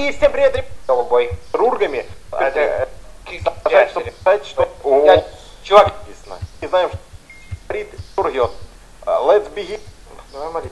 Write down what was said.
И всем привет, ребята, голубой. С Рургами. Это, сказать, что, сказать, что я чувак не знаем, что говорит Рургиот. А, let's begin. Давай.